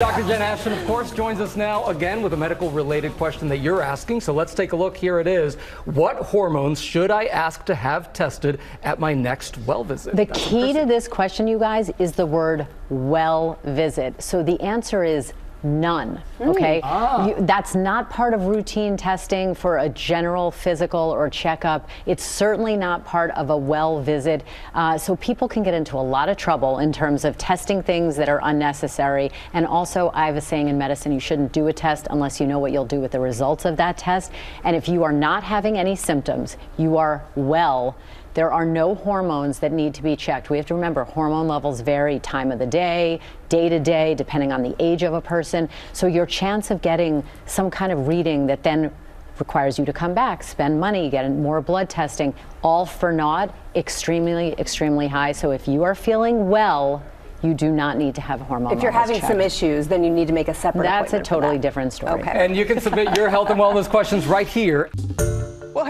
Dr. Jen Ashton, of course, joins us now again with a medical related question that you're asking. So let's take a look. Here it is. What hormones should I ask to have tested at my next well visit? The key to this question, you guys, is the word well visit. So the answer is None. Okay. Ah. You, that's not part of routine testing for a general physical or checkup. It's certainly not part of a well visit. Uh, so people can get into a lot of trouble in terms of testing things that are unnecessary. And also, I have a saying in medicine you shouldn't do a test unless you know what you'll do with the results of that test. And if you are not having any symptoms, you are well there are no hormones that need to be checked. We have to remember hormone levels vary time of the day, day to day, depending on the age of a person. So your chance of getting some kind of reading that then requires you to come back, spend money, get more blood testing, all for naught, extremely, extremely high. So if you are feeling well, you do not need to have hormone If you're having checked. some issues, then you need to make a separate That's a appointment for totally that. different story. Okay. And you can submit your health and wellness questions right here.